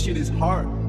Shit is hard.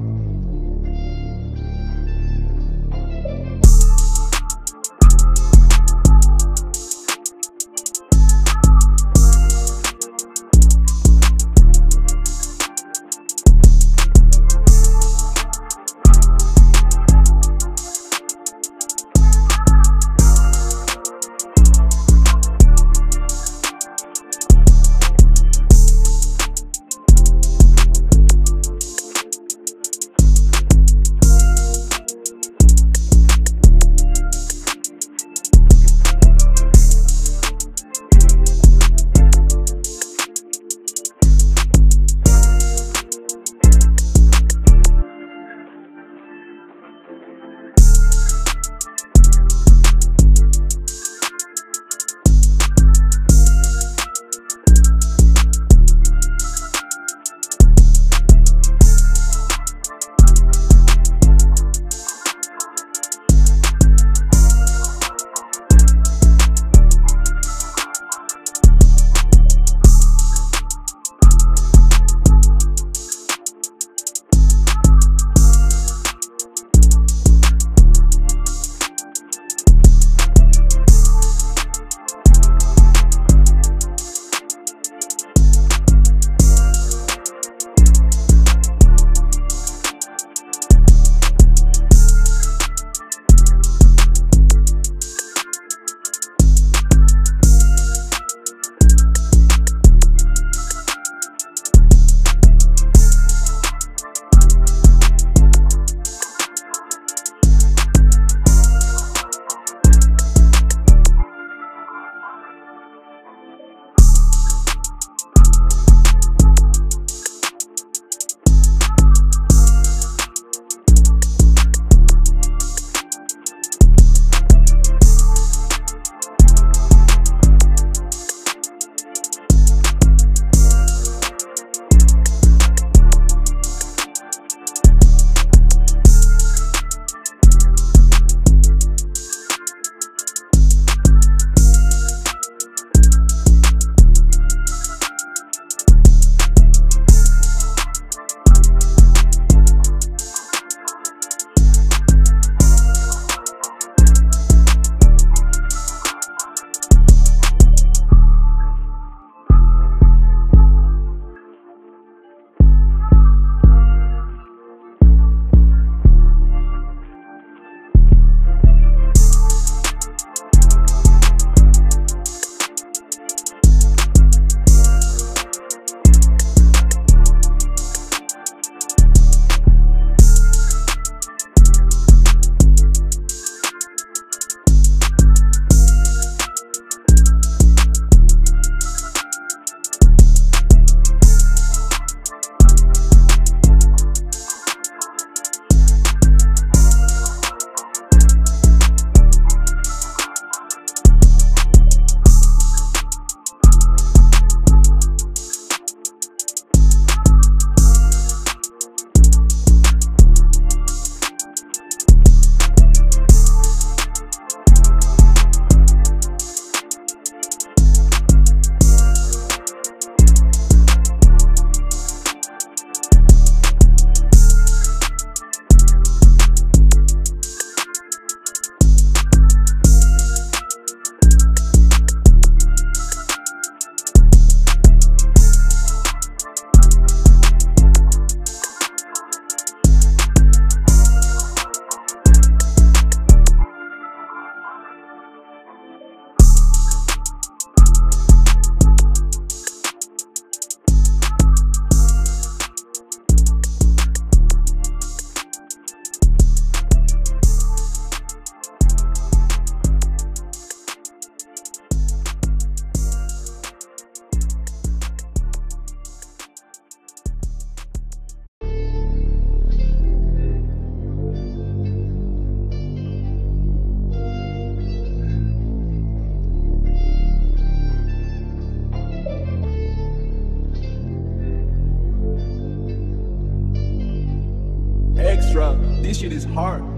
This shit is hard.